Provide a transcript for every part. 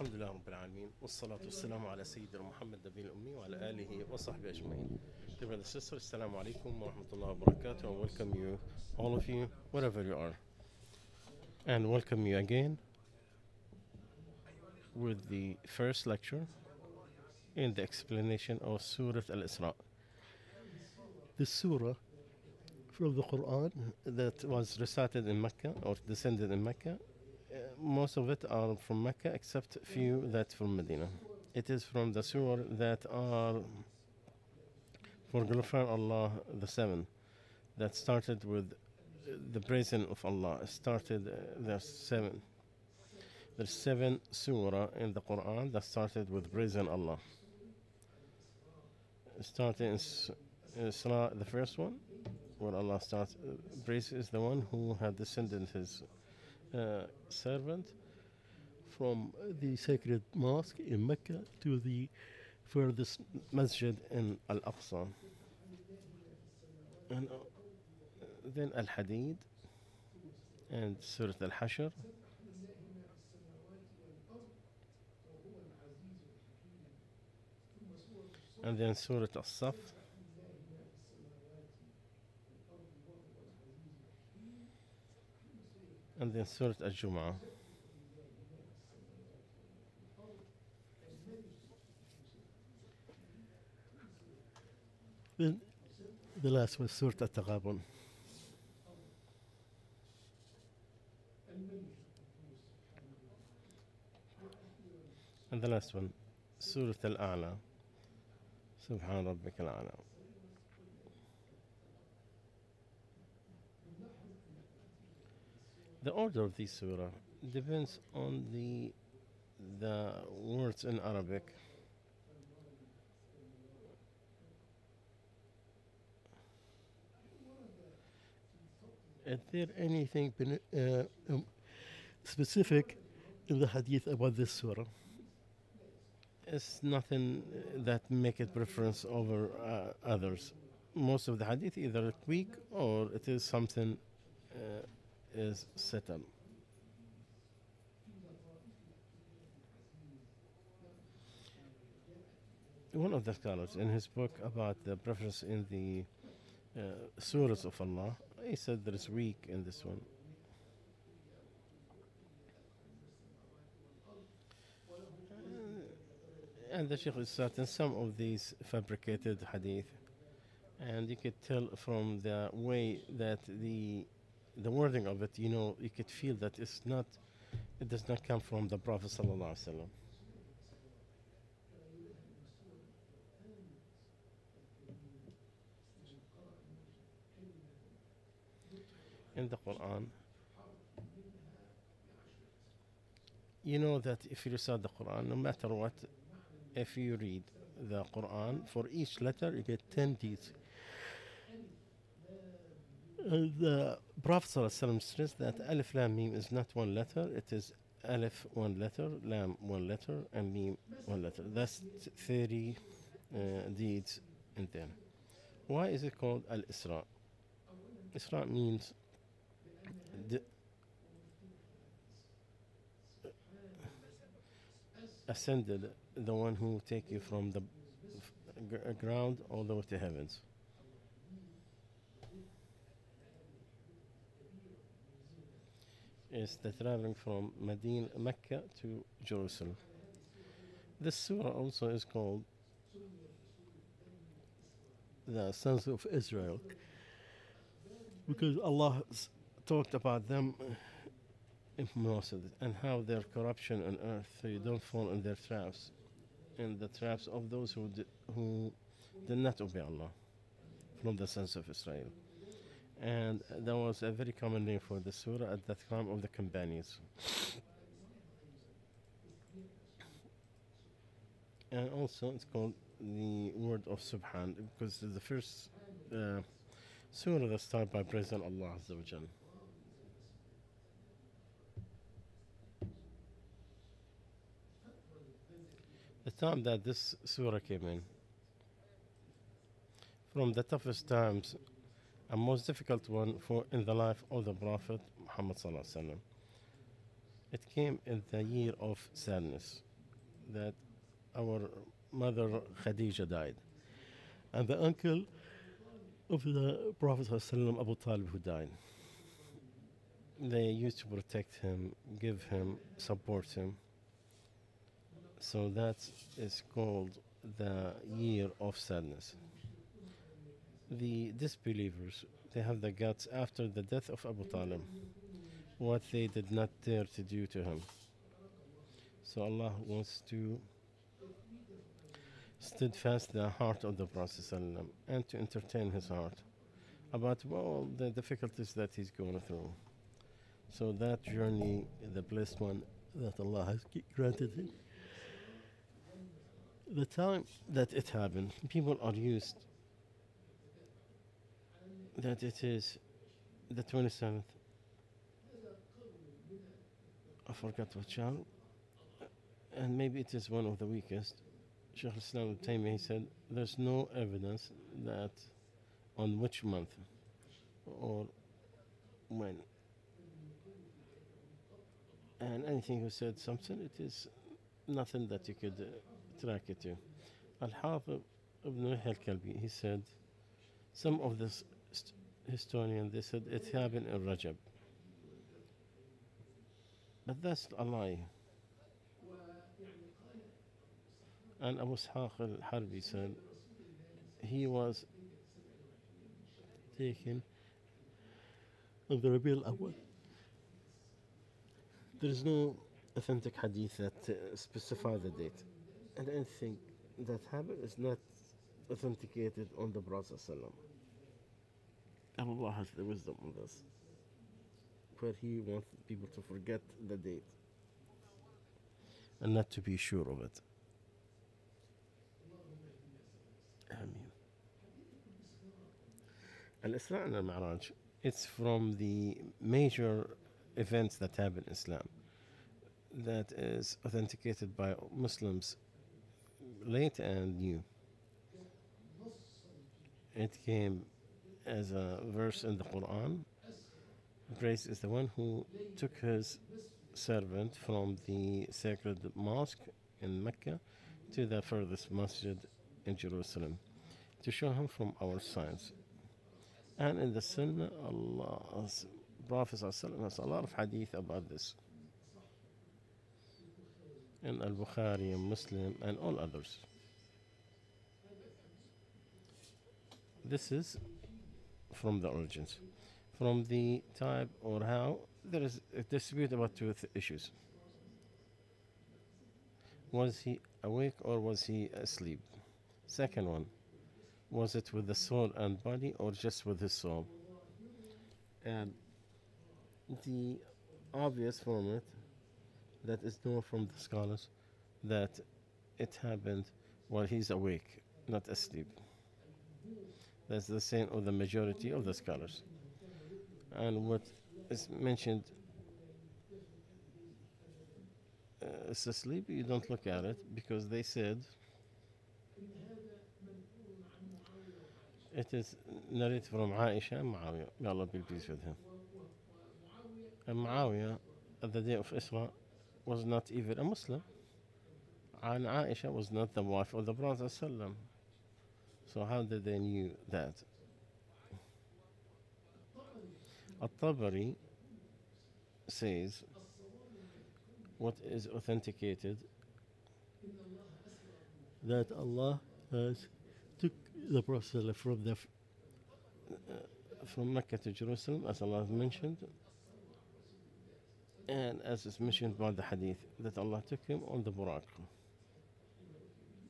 الحمد لله رب العالمين والصلاة والسلام على سيدنا محمد نبي الأمي وعلى آله وصحبه أجمعين. Dear brothers and alaikum wa rahmatullahi wa barakatuh and welcome you, all of you, wherever you are. And welcome you again with the first lecture in the explanation of Surah Al-Isra. The surah from the Quran that was recited in Mecca or descended in Mecca uh, most of it are from Mecca except few that from Medina. It is from the surah that are for glorifying Allah the seven that started with the praising of Allah. Started uh, seven. There's seven surah in the Quran that started with praising Allah. Starting in the first one, where Allah starts uh, praise is the one who had descended his uh, servant from the sacred mosque in Mecca to the furthest masjid in Al Aqsa. And uh, then Al Hadid and Surah Al Hashr. And then Surah Al Saf. and then سورة الجمعة. then the last سورة التغابن. And the last one سورة الأعلى. سبحان ربك الأعلى. The order of this surah depends on the the words in Arabic. Is there anything uh, um, specific in the hadith about this surah? It's nothing uh, that make it preference over uh, others. Most of the hadith either weak or it is something uh, is settled. One of the scholars in his book about the preference in the uh, surahs of Allah, he said there is weak in this one. Uh, And the Sheikh is certain some of these fabricated hadith, and you could tell from the way that the the wording of it, you know, you could feel that it's not, it does not come from the Prophet sallallahu alaihi wasallam. In the Quran, you know that if you recite the Quran, no matter what, if you read the Quran, for each letter you get 10 deeds. Uh, the Prophet ﷺ stressed that Alif Lam Mim is not one letter, it is Alif one letter, Lam one letter, and Mim one letter. That's t- 30 uh, deeds in there. Why is it called Al Isra? Isra means the ascended, the one who take you from the f- ground all the way to heavens. Is the traveling from Medina, Mecca to Jerusalem. This surah also is called the sons of Israel because Allah talked about them in most of it and how their corruption on earth so you don't fall in their traps in the traps of those who did, who did not obey Allah from the sons of Israel and that was a very common name for the surah at that time of the companions. And also, it's called the word of Subhan because it's the first uh, surah that started by praising Allah Azza wa Jal. The time that this surah came in, from the toughest times a most difficult one for in the life of the Prophet Muhammad sallallahu. It came in the year of sadness, that our mother Khadija died, and the uncle of the Prophet ﷺ, Abu Talib, who died. They used to protect him, give him, support him. So that is called the year of sadness. The disbelievers, they have the guts after the death of Abu Talib, what they did not dare to do to him. So Allah wants to steadfast the heart of the Prophet and to entertain his heart about all the difficulties that he's going through. So that journey, the blessed one that Allah has granted him. The time that it happened, people are used that it is the 27th. I forgot what shahr, and maybe it is one of the weakest. Sheikh Islam he said there's no evidence that on which month or when. And anything who said something, it is nothing that you could uh, track it to. Al-Hafid ibn al-Kalbi, he said, some of the historians, they said it happened in Rajab. But that's a lie. And Abu Ishaq al-Harbi said he was taken on the Rabi'ul Awwal. There is no authentic hadith that uh, specify the date. And anything that happened is not authenticated on the Prophet And Allah has the wisdom on this. Where He wants people to forget the date and not to be sure of it. Ameen. Al-Isra and Al-Mi'raj, it's from the major events that happen in Islam that is authenticated by Muslims late and new. It came as a verse in the Quran. Grace is the one who took his servant from the sacred mosque in Mecca to the furthest masjid in Jerusalem to show him from our signs. And in the Sunnah, Allah's Prophet has a lot of hadith about this. In Al Bukhari Muslim and all others. This is from the origins. From the type or how, there is a dispute about two issues. Was he awake or was he asleep? Second one, was it with the soul and body or just with his soul? And the obvious format that is known from the scholars that it happened while he's awake, not asleep. That's the same of the majority of the scholars. And what is mentioned uh, is asleep, you don't look at it because they said it is narrated from Aisha and Muawiyah. May Allah be pleased with him. And Muawiyah, at the day of Isra, was not even a Muslim. And Aisha was not the wife of the Prophet. So, how did they knew that? At-Tabari says what is authenticated that Allah has took the Prophet from the uh, from Mecca to Jerusalem, as Allah has mentioned, and as is mentioned by the Hadith, that Allah took him on the Buraq.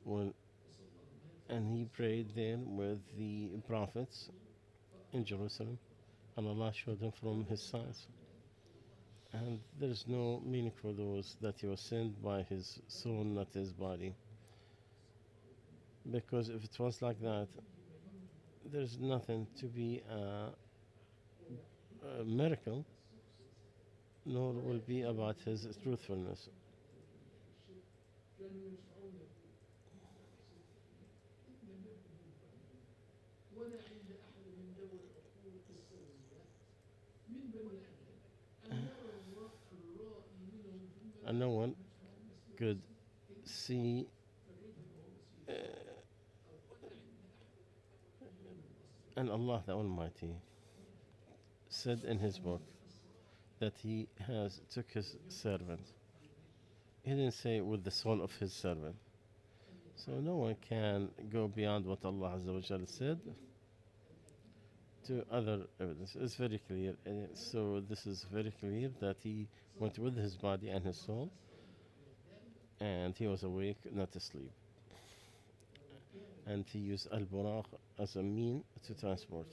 Well, and he prayed there with the prophets in Jerusalem, and Allah showed him from His signs. And there is no meaning for those that he was sent by his soul, not his body. Because if it was like that, there's nothing to be a, a miracle, nor will be about his truthfulness. And no one could see uh, and Allah the Almighty said in His book that He has took His servant. He didn't say with the soul of His servant. So no one can go beyond what Allah Azza wa said to other evidence. It's very clear. Uh, So this is very clear that he went with his body and his soul, and he was awake, not asleep. And he used al buraq as a mean to transport.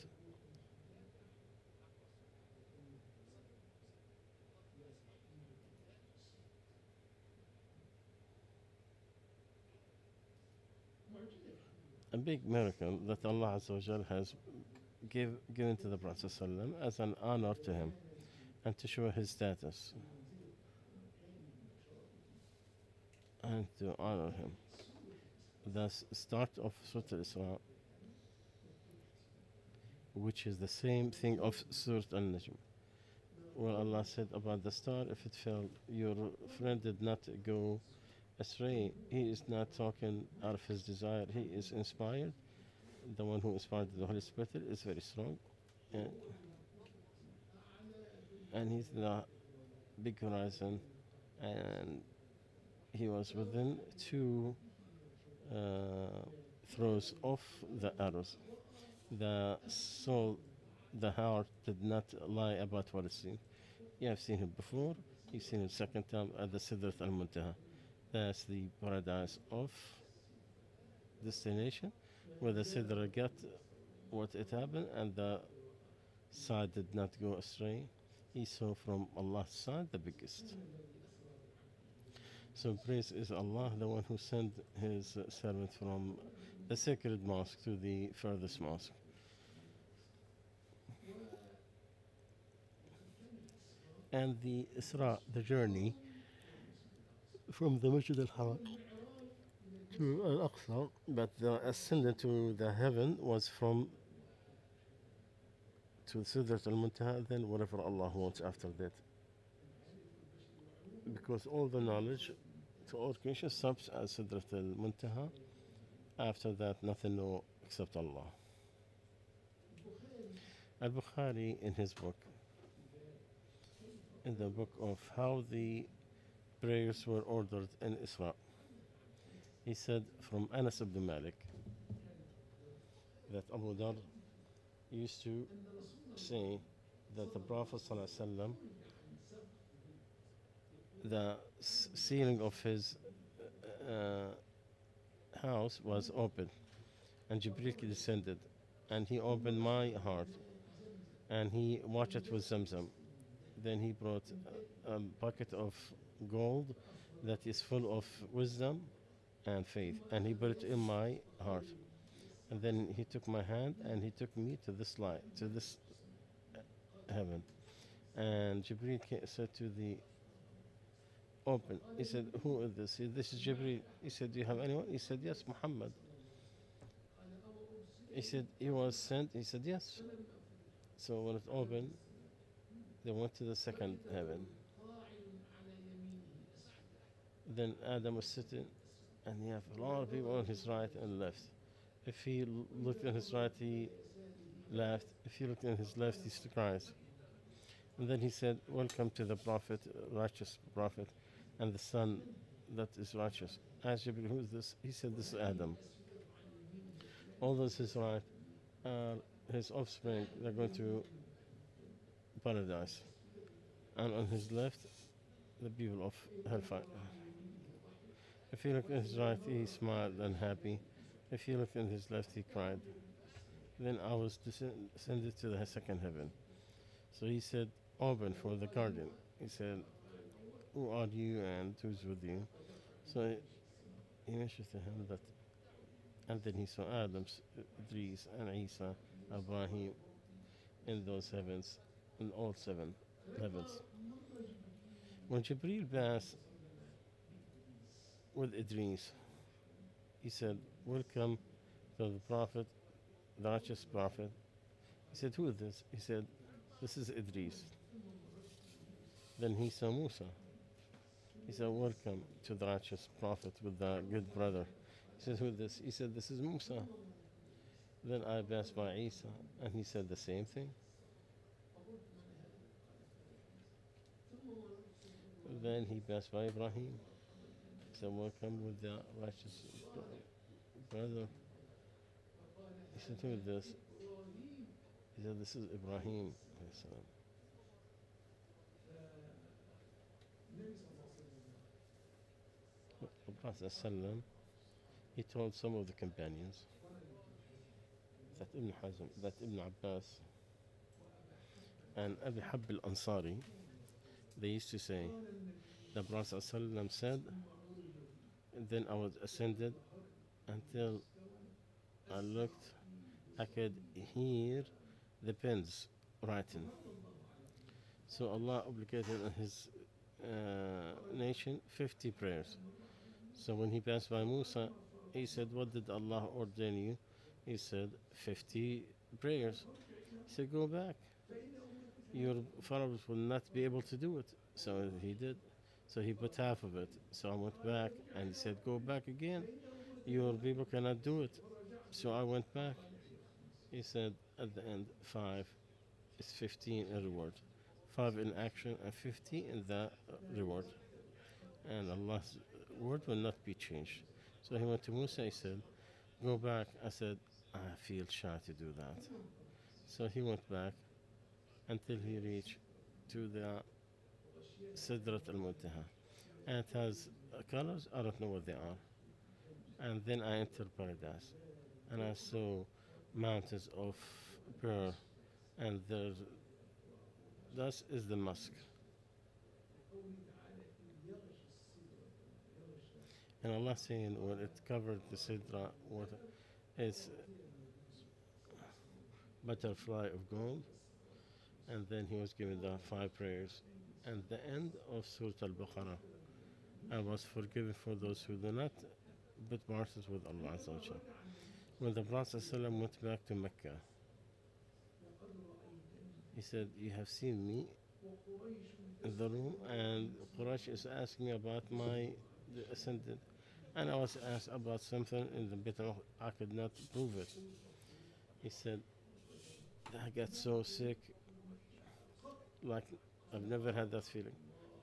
A big miracle that Allah Azza wa Jal has give, given to the Prophet ﷺ as an honor to him and to show his status and to honor him. The start of Surah Al-Isra, which is the same thing of Surah Al-Najm. Where Allah said about the star, if it fell, your friend did not go astray. He is not talking out of his desire. He is inspired the one who inspired the Holy Spirit is very strong. And, and he's the big horizon. And he was within two uh, throws of the arrows. The soul, the heart did not lie about what it's seen. You have seen him before, you've seen him second time at the Sidrat al Muntaha. That's the paradise of destination where the Sidra got what it happened and the side did not go astray. He saw from Allah's side the biggest. So praise is Allah, the one who sent his servant from the sacred mosque to the furthest mosque. And the Isra, the journey from the Masjid al-Haram Al Aqsa, but the ascendant to the heaven was from to Sidrat al Muntaha, then whatever Allah wants after that. Because all the knowledge to all creation stops at Sidrat al Muntaha. After that, nothing no except Allah. Al Bukhari, in his book, in the book of how the prayers were ordered in Isra. He said from Anas ibn Malik that Abu Dhar used to say that the Prophet ﷺ, the ceiling of his uh, house was open and Jibril descended and he opened my heart and he watched it with Zamzam. Then he brought a, a bucket of gold that is full of wisdom and faith, and he put it in my heart. And then he took my hand and he took me to this light, to this heaven. And Jibril said to the open, he said, Who is this? He said, This is Jibril. He said, Do you have anyone? He said, Yes, Muhammad. He said, He was sent. He said, Yes. So when it opened, they went to the second heaven. Then Adam was sitting, and he have a lot of people on his right and left. If he looked on his right, he laughed. If he looked on his left, he cries. And then he said, Welcome to the Prophet, uh, righteous Prophet, and the Son that is righteous. Asked Jibril, Who is this? He said, This is Adam. All those his right are his offspring. They're going to paradise. And on his left, the people of hellfire. If he looked at his right, he smiled and happy. If he looked at his left, he cried. Then I was descended to the second heaven. So he said, Open for the guardian. He said, Who are you and who's with you? So he mentioned to him that, and then he saw Adam, Idris, and Isa, Abraham in those heavens, in all seven heavens. When Jibril passed with Idris, he said, Welcome to the Prophet, the righteous Prophet. He said, Who is this? He said, This is Idris. Then he saw Musa. He said, Welcome to the righteous prophet with the good brother. He said, Who is this? He said, This is Musa. Then I passed by Isa, and he said the same thing. Then he passed by Ibrahim. He said, Welcome with the righteous brother. Who is this? He said, This is Ibrahim. The Prophet he told some of the companions that Ibn Hazm, that Ibn Abbas and Abi Habbah al-Ansari, they used to say, the Prophet said, then I was ascended until I looked, I could hear the pens writing. So Allah obligated on His uh, nation 50 prayers. So when he passed by Musa, he said, What did Allah ordain you? He said, 50 prayers. He said, Go back. Your followers will not be able to do it. So he did. So he put half of it. So I went back and he said, Go back again. Your people cannot do it. So I went back. He said, At the end, five is 15 in reward. Five in action and 50 in the reward. And Allah's word will not be changed. So he went to Musa, he said, Go back. I said, I feel shy to do that. So he went back until he reached to the Sidrat al Muntaha. And it has colors, I don't know what they are. And then I entered paradise. And I saw mountains of pearl. And there, thus is the mosque. And Allah saying when it covered the Sidra water, it's butterfly of gold. And then he was given the five prayers. And the end of Surah Al-Baqarah. I was forgiven for those who do not put martyrs with Allah Azza. When the Prophet ﷺ went back to Mecca, he said, You have seen me in the room, and Quraysh is asking me about my ascendant. And I was asked about something in the bit I could not prove it. He said, I got so sick, like I've never had that feeling.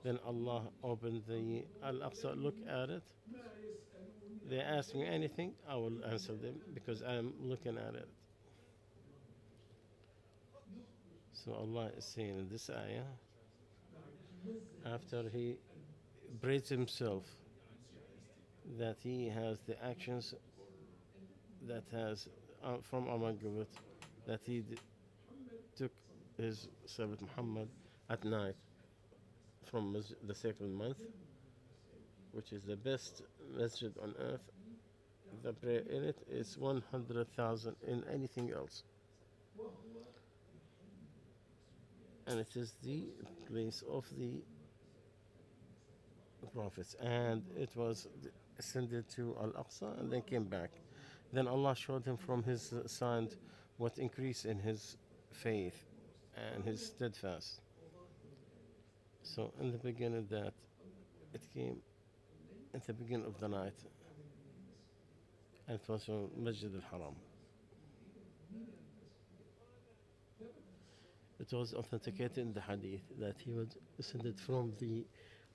Then Allah opened the Al Aqsa, look at it. They ask me anything, I will answer them because I'm looking at it. So Allah is saying in this ayah, after he praised himself that he has the actions that has uh, from among it that he took his Sabbath Muhammad at night from the second month, which is the best masjid on earth. The prayer in it is 100,000 in anything else. And it is the place of the prophets. And it was ascended to Al Aqsa and then came back. Then Allah showed him from his sign what increase in his faith and his steadfast. So in the beginning that it came at the beginning of the night. And it was from Masjid al-Haram. It was authenticated in the hadith that he was descended from the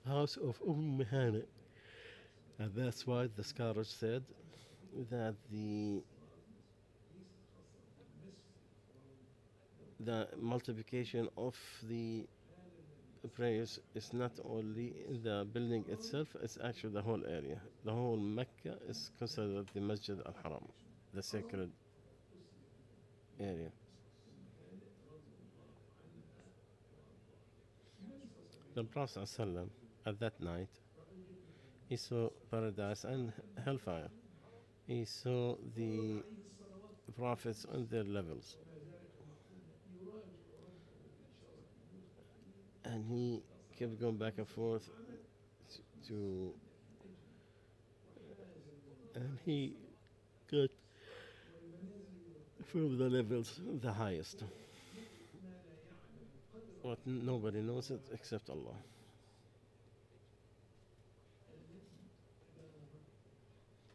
house of Umm Hani. And that's why the scholars said that the the multiplication of the prayers is not only the building itself, it's actually the whole area. The whole Mecca is considered the Masjid al Haram, the sacred area. The Prophet ﷺ, at that night, he saw paradise and hellfire. He saw the prophets on their levels. and he kept going back and forth to, and he got from the levels the highest. But nobody knows it except Allah.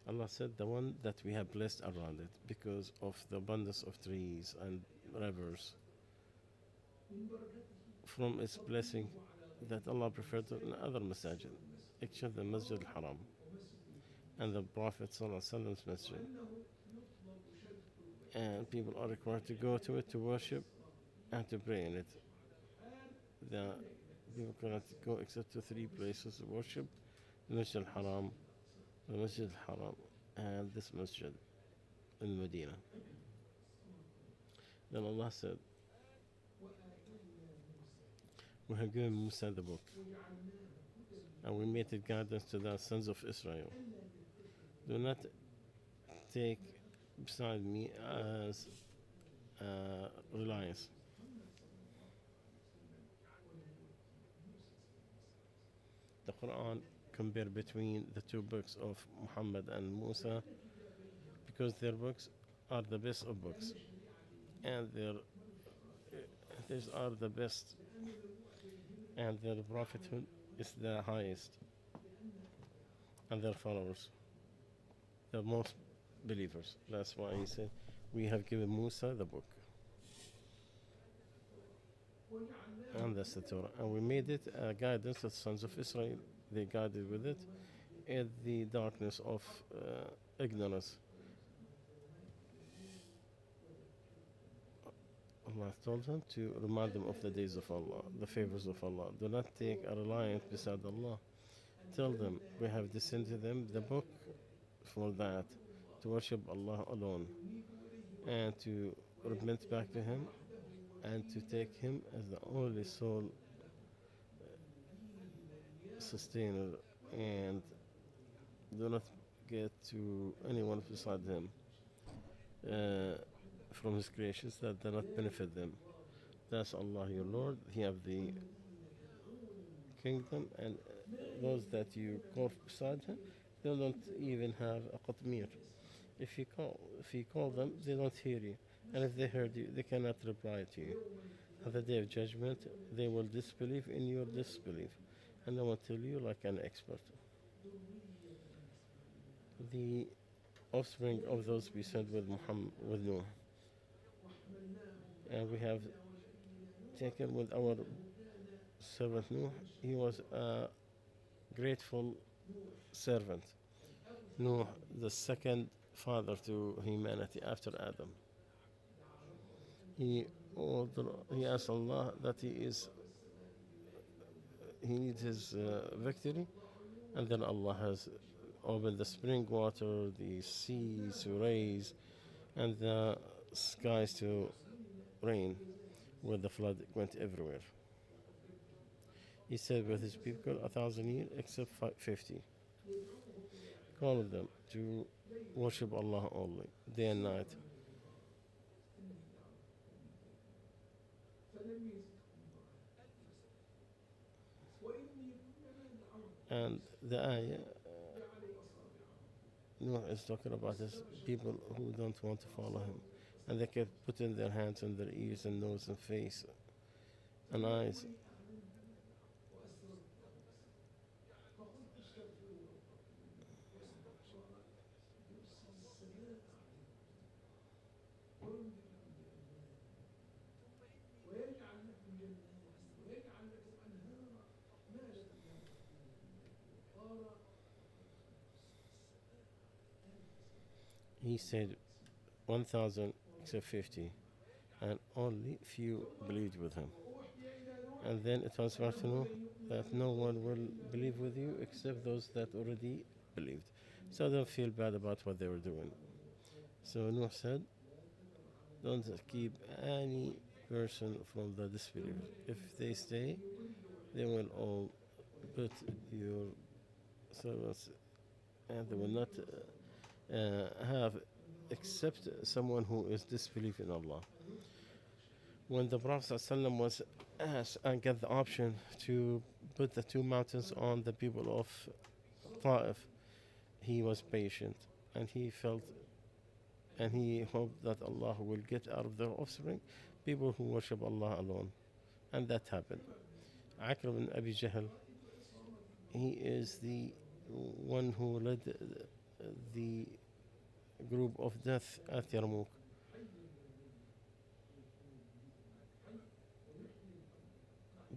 Allah said, the one that we have blessed around it because of the abundance of trees and rivers. From its blessing that Allah preferred to other masajid, except the Masjid al-Haram and the Prophet Prophet's masjid. And people are required to go to it to worship and to pray in it. The people cannot go except to three places of worship the Masjid al-Haram, the Masjid al-Haram, and this masjid in Medina. Then Allah said, we have given Musa the book, and we made it guidance to the sons of Israel. Do not take beside me as uh, reliance. The Quran compare between the two books of Muhammad and Musa because their books are the best of books and their these are the best and their prophethood is the highest and their followers the most believers. That's why he said we have given Musa the book. And that's the Torah. And we made it a guidance to the sons of Israel they guided with it in the darkness of uh, ignorance. Allah told him to remind them of the days of Allah, the favors of Allah. Do not take a reliance beside Allah. Tell them we have descended them the book for that, to worship Allah alone, and to repent back to Him, and to take Him as the only sole sustainer and do not get to anyone beside him uh, from his creations that do not benefit them. That's Allah your Lord. He have the kingdom and those that you call beside him, they don't even have a qatmir. If you call if you call them, they don't hear you. And if they heard you, they cannot reply to you. At the day of judgment, they will disbelieve in your disbelief and I will tell you like an expert. The offspring of those we sent with Muhammad, with Noah. And we have taken with our servant Noah, he was a grateful servant. Noah, the second father to humanity after Adam. He, he asked Allah that he is he needs his uh, victory, and then Allah has opened the spring water, the seas to raise, and the skies to rain, where the flood went everywhere. He said with his people a thousand years except fifty. Call them to worship Allah only, day and night. And the ayah, Noah is talking about this people who don't want to follow him. And they kept putting their hands on their ears and nose and face and eyes. he said 1,000 except 50, and only few believed with him. And then it was know that no one will believe with you except those that already believed. So don't feel bad about what they were doing. So Noah said, don't keep any person from the disbelievers. If they stay, they will all put your servants and they will not uh, uh, have except someone who is disbelief in Allah. When the Prophet ﷺ was asked and got the option to put the two mountains on the people of Ta'if, he was patient and he felt and he hoped that Allah will get out of their offspring people who worship Allah alone. And that happened. Ikrimah ibn Abi Jahl, he is the one who led the group of death at Yarmouk.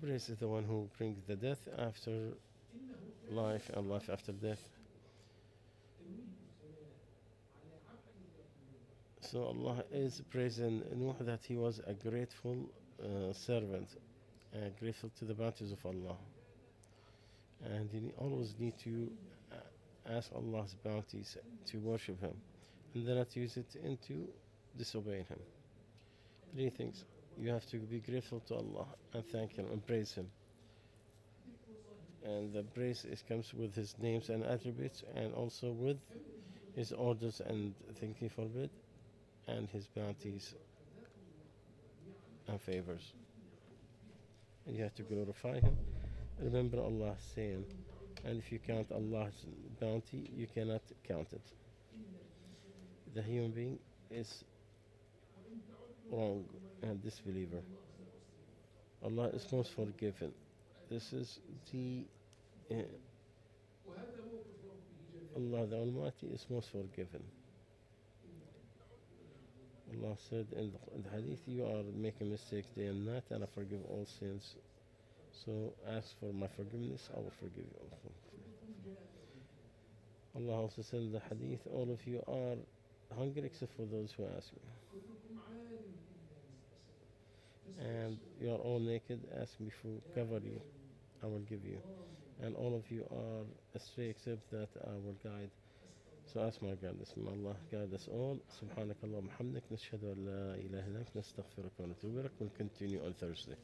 Praise is the one who brings the death after life and life after death. So Allah is praising Nuh that he was a grateful uh, servant, uh, grateful to the bounties of Allah. And you always need to uh, ask Allah's bounties to worship Him and then not use it into disobeying Him. Three things. You have to be grateful to Allah and thank Him and praise Him. And the praise is, comes with His names and attributes and also with His orders and things forbid and His bounties and favors. And you have to glorify Him. Remember Allah's saying, and if you count Allah's bounty, you cannot count it. The human being is wrong and disbeliever. Allah is most forgiven. This is the uh, Allah the Almighty is most forgiven. Allah said in the, hadith, You are making mistakes day and night, and I forgive all sins. So ask for my forgiveness, I will forgive you. Allah also said in the hadith, All of you are hungry except for those who ask me. And you are all naked, ask me for cover you, I will give you. And all of you are astray except that I will guide. So ask my guidance. May Allah guide us all. Subhanakallah, Muhammadik, nashhadu an la ilaha illallah, nastaghfiruka wa natubu We'll continue on Thursday.